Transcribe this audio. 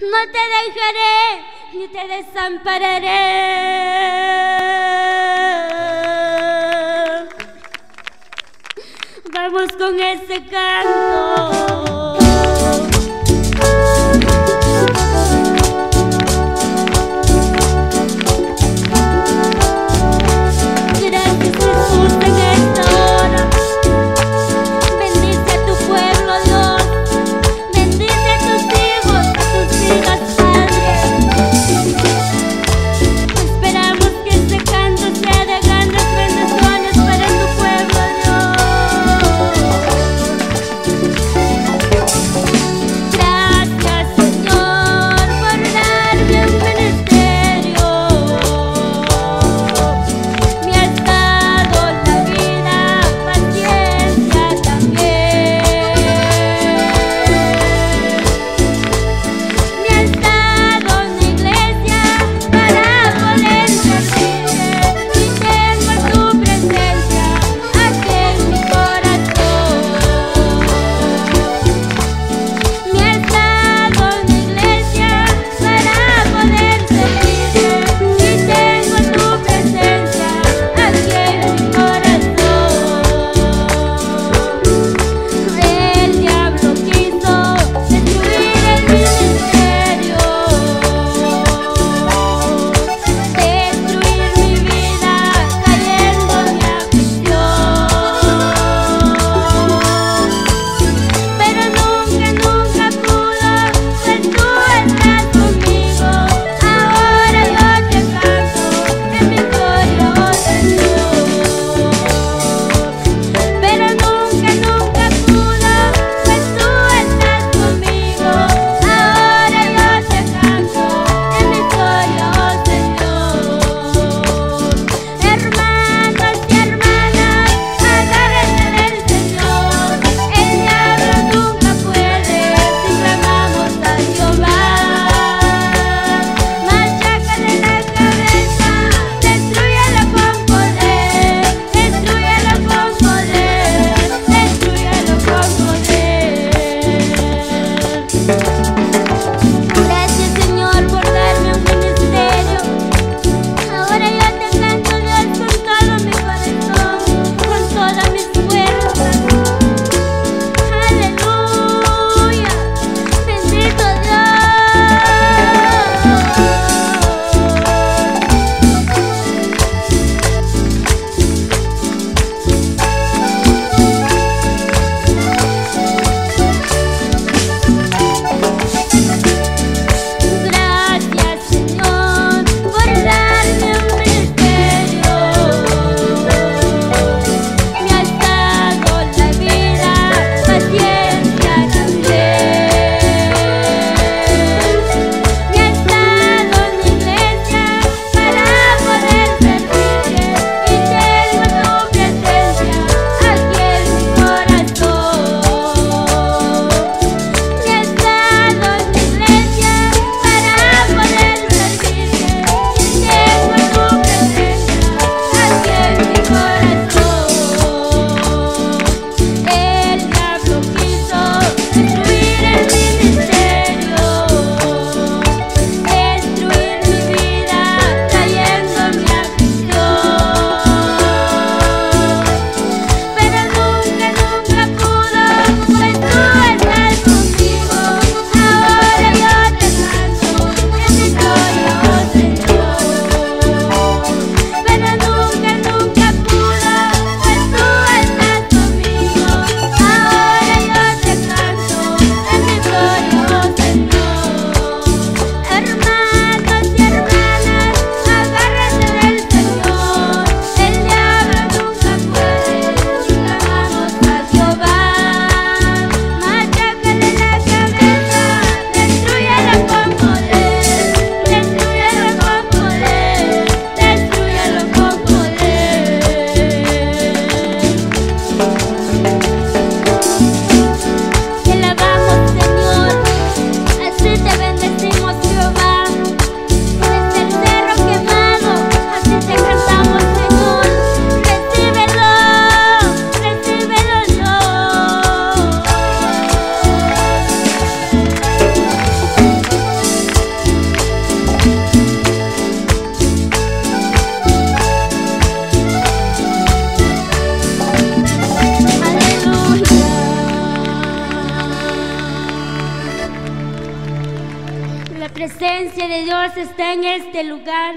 No te dejaré ni te desampararé. Vamos con ese canto. Presencia de Dios está en este lugar.